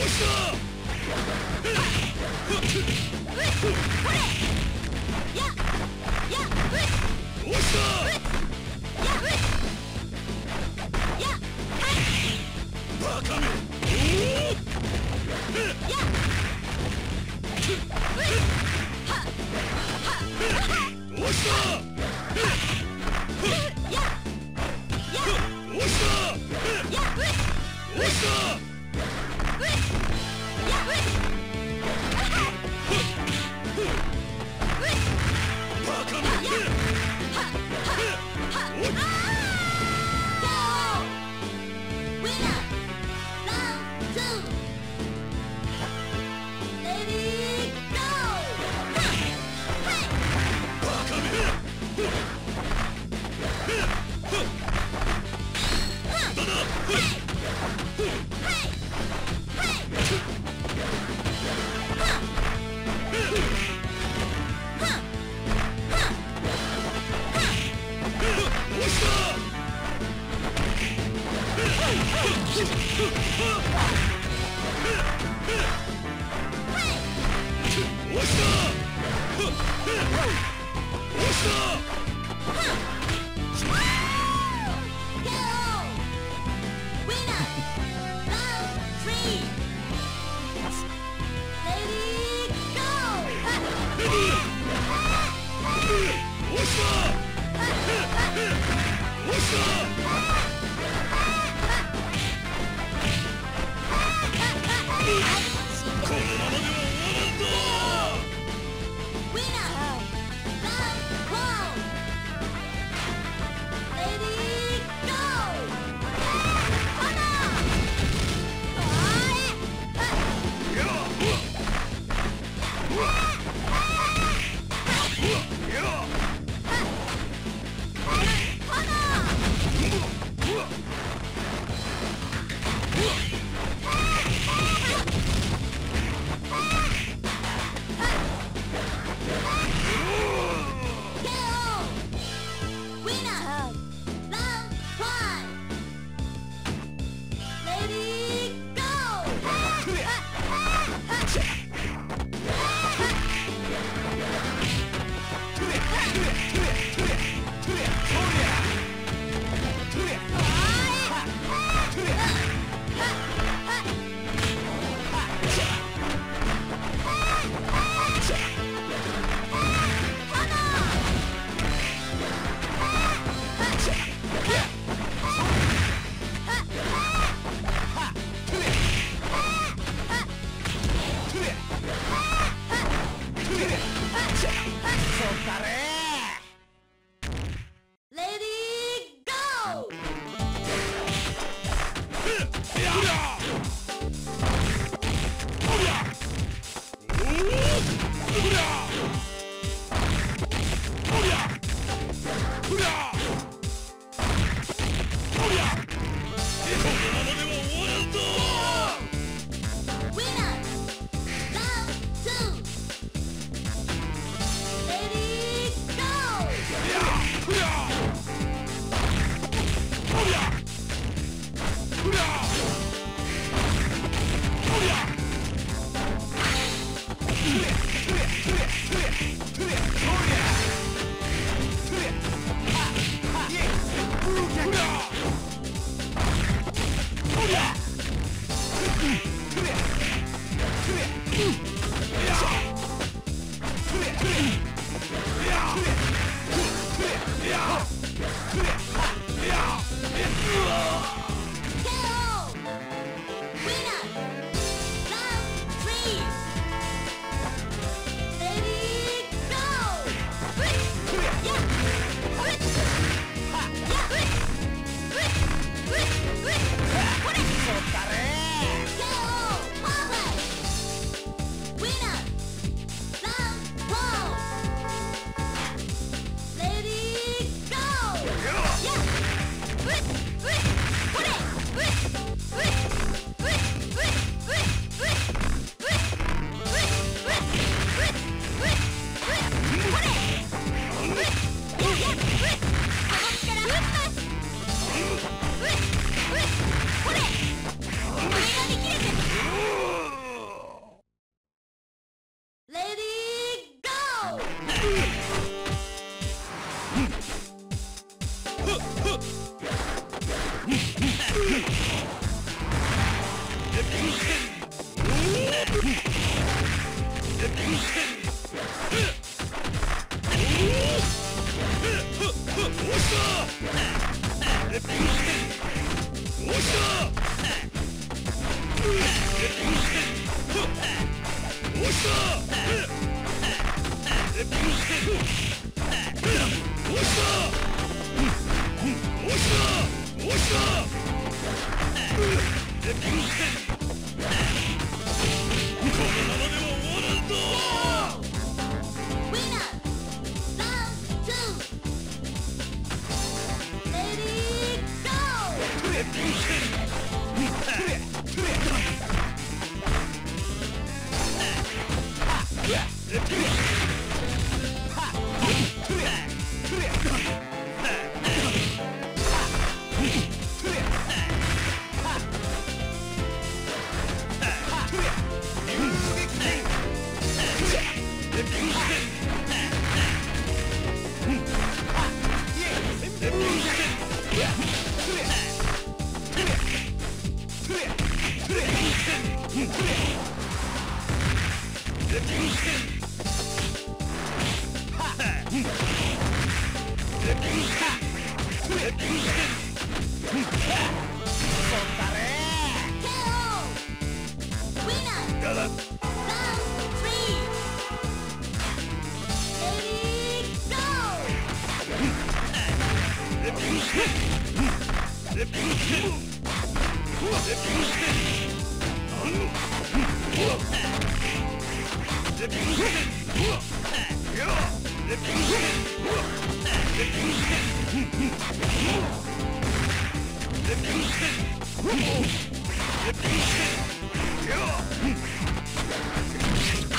ーゴ Winner! Round two! Ready, go! KO! Winner! Round three! Ready, go! Ready, go! どうした無駄だバカめおーバカめバカどうしたどうしたどうしたこのままでは終わらんぞ Winner! Round two! Ready, go! KO!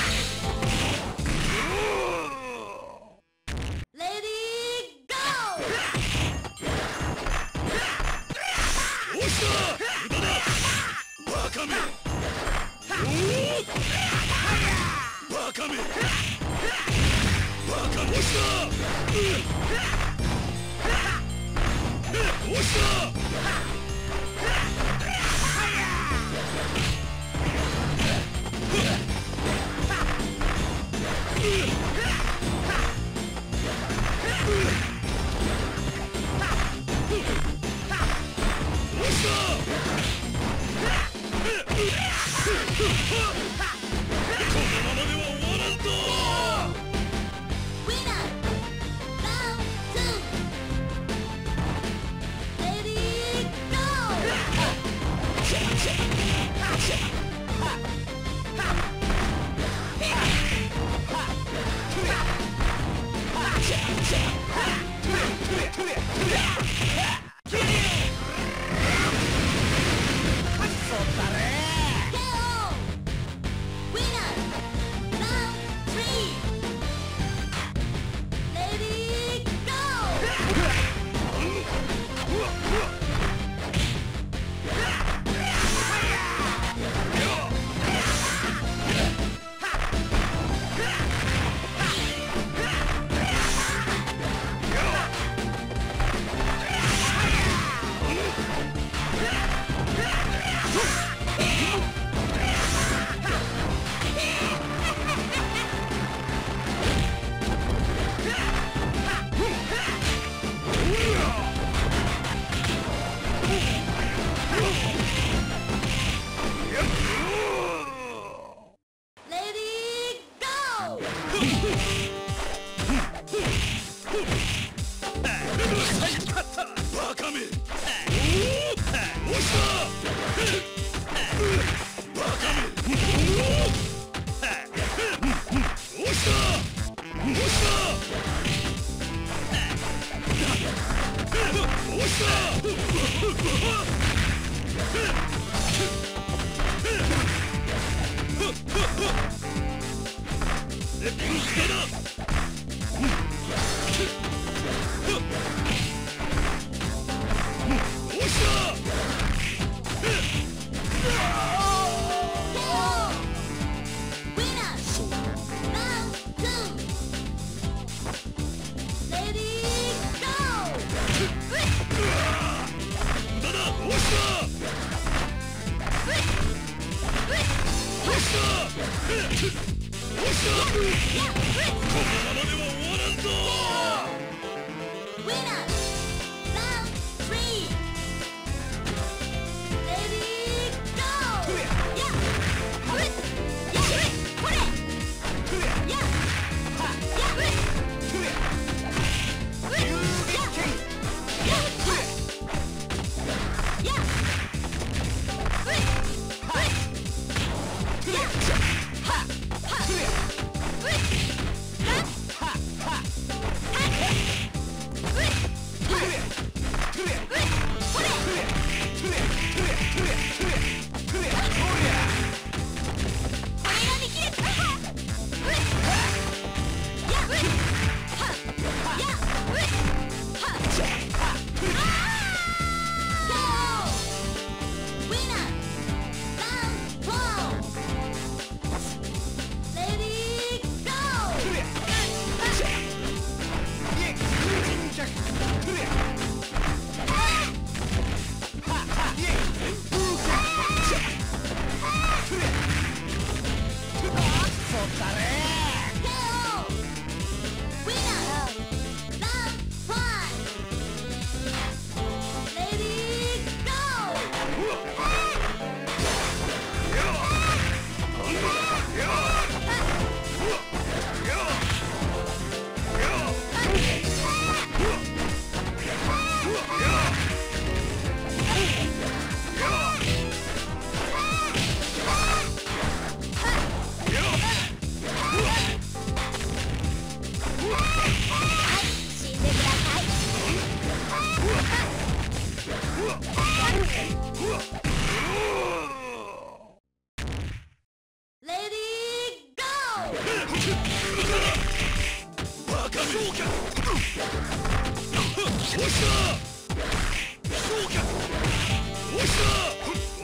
おした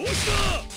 おした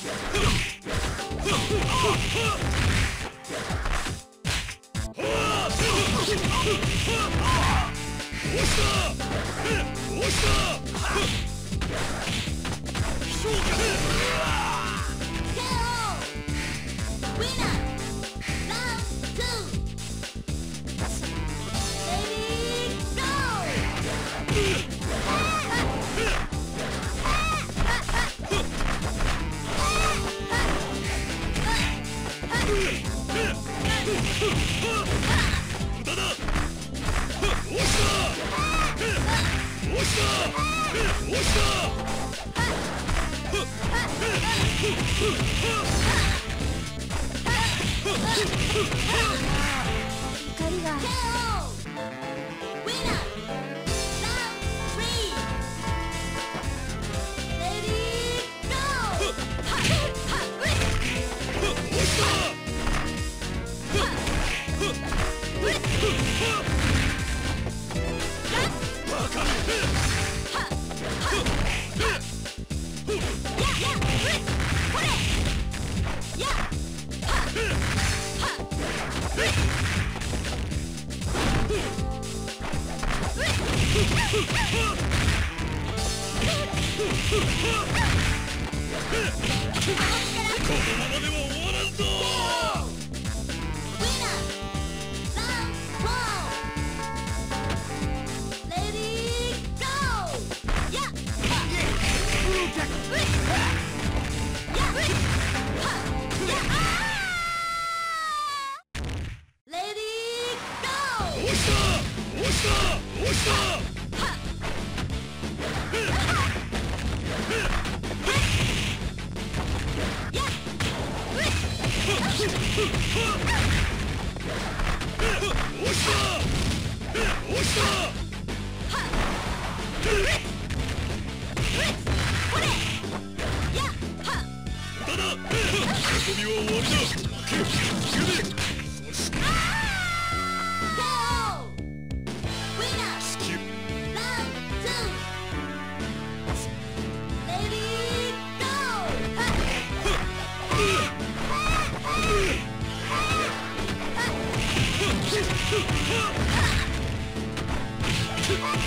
you.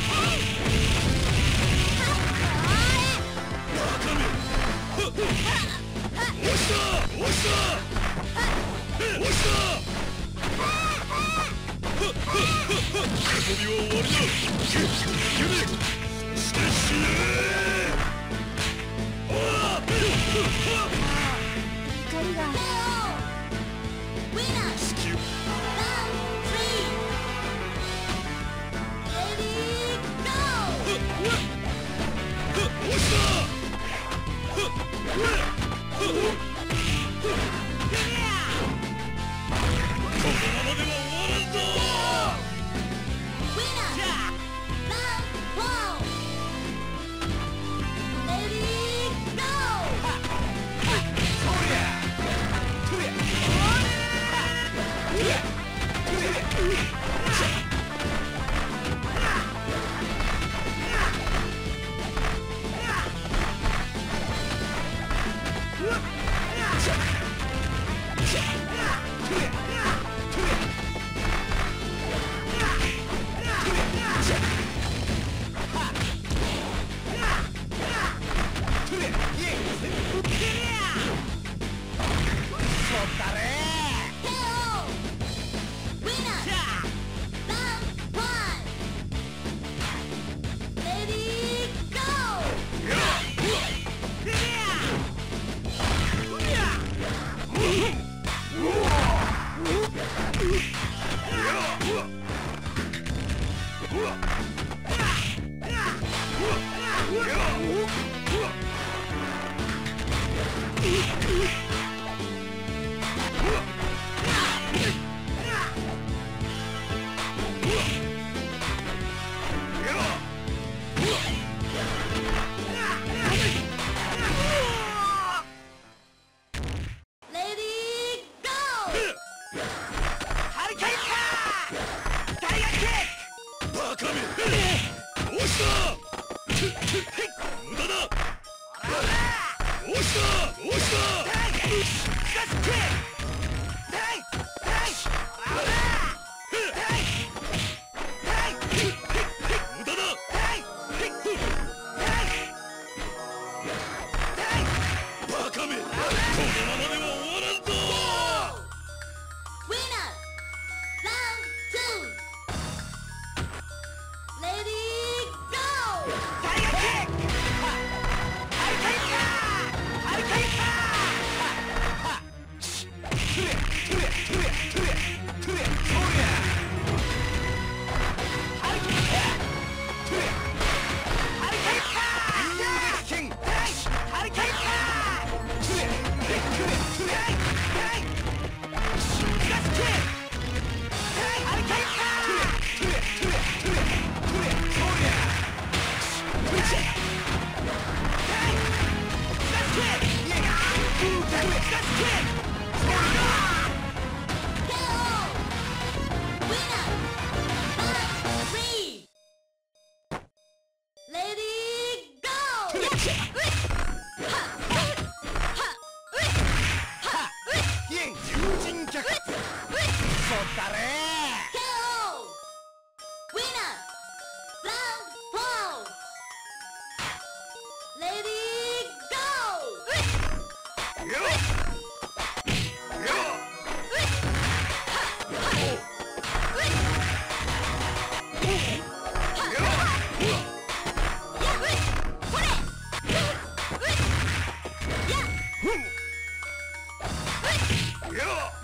や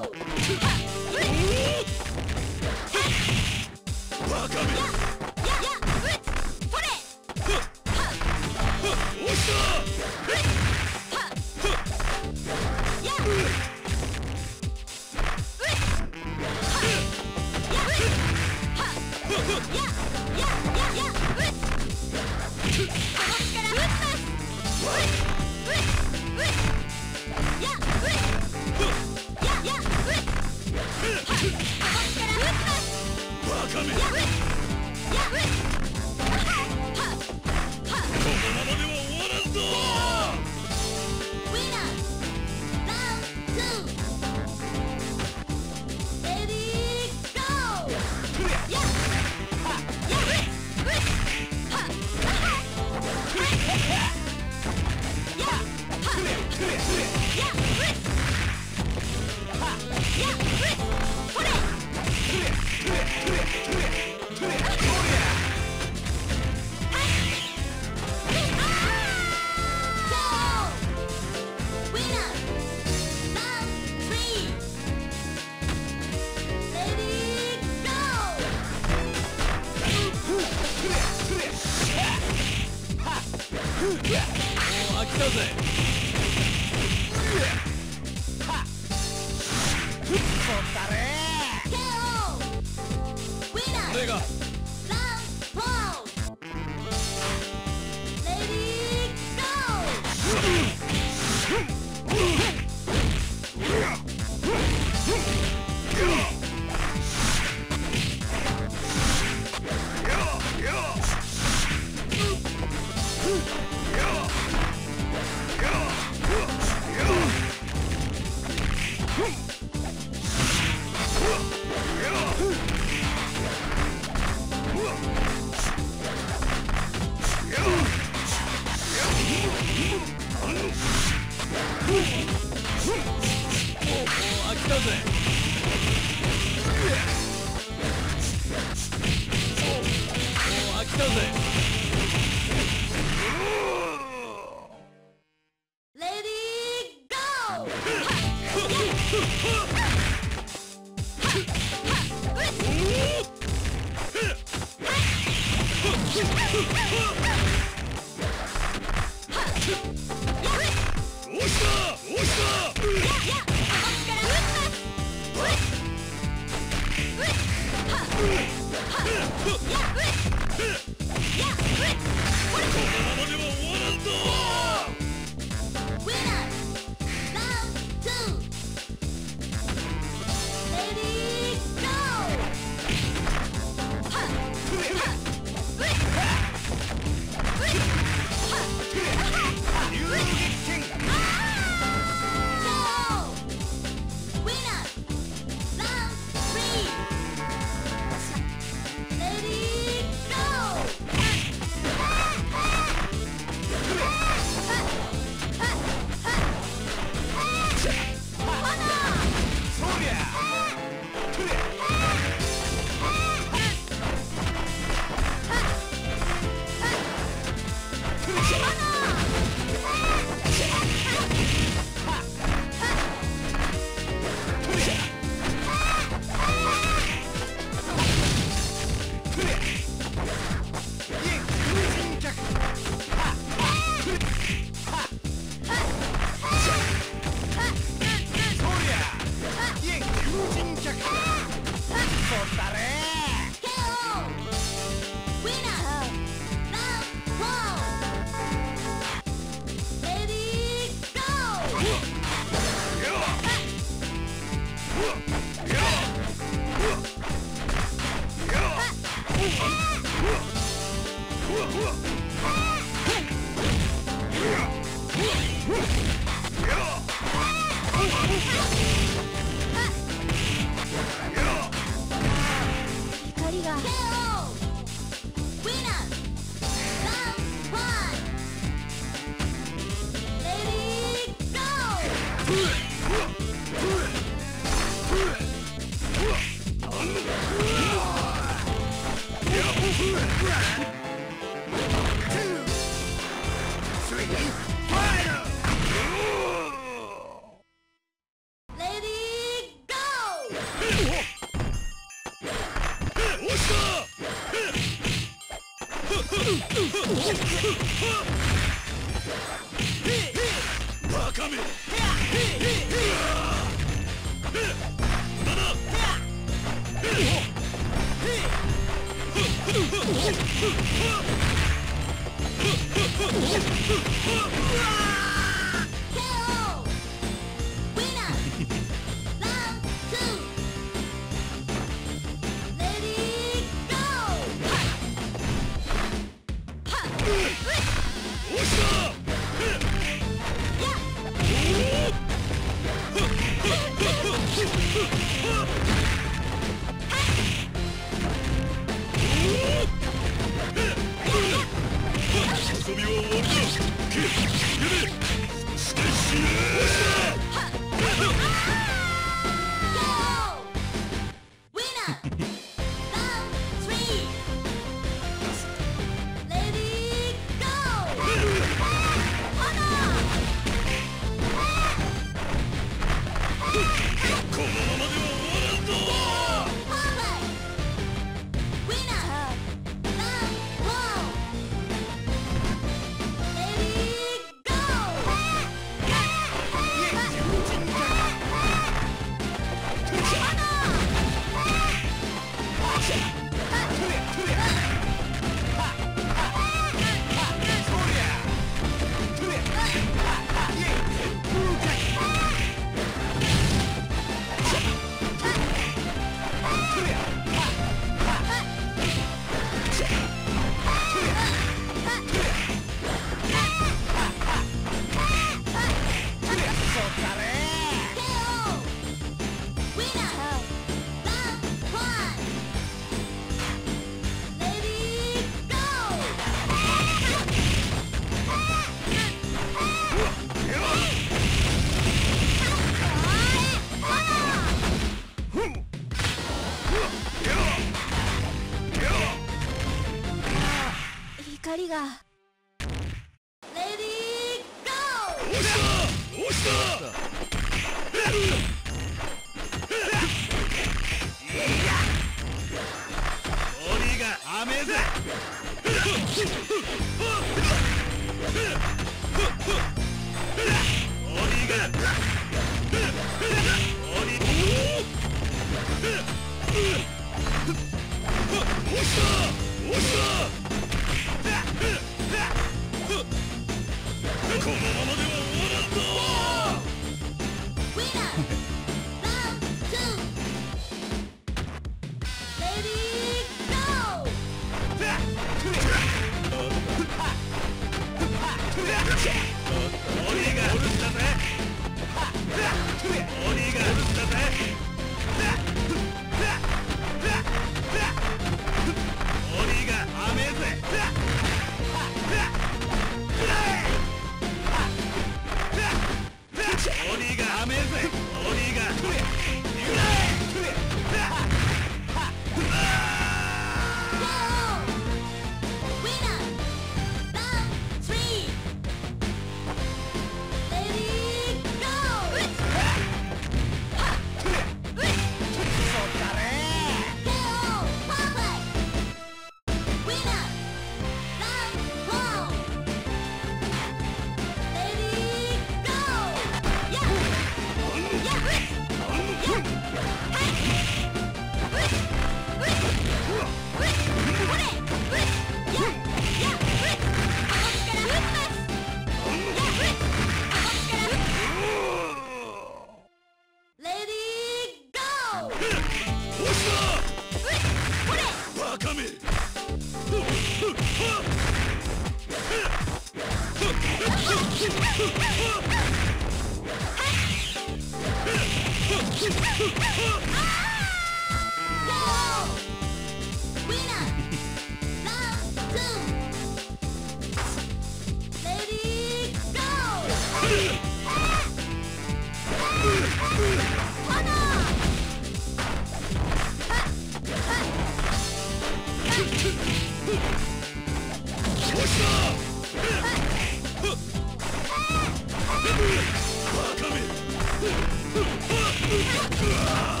Ah!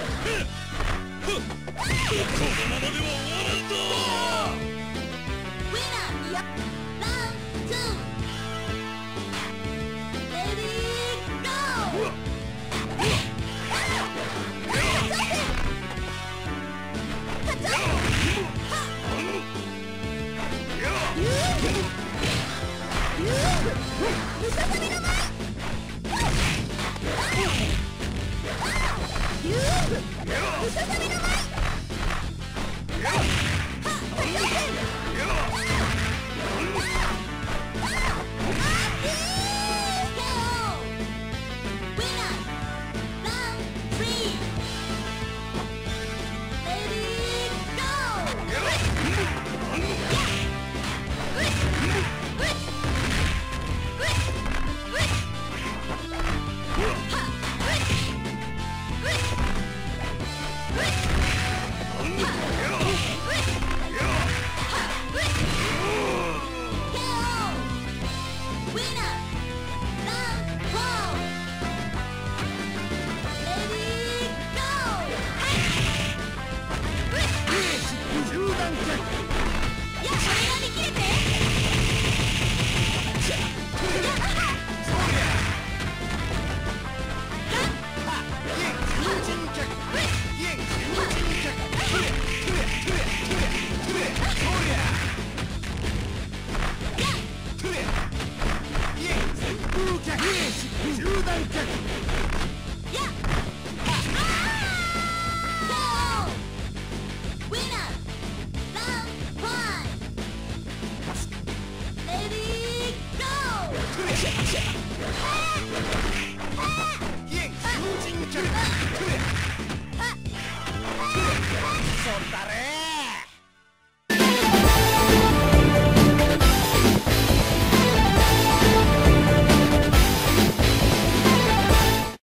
Huh! ウサでは終